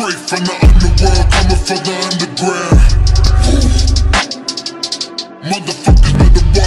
Straight from the underworld, coming from the underground. Motherfuckers better.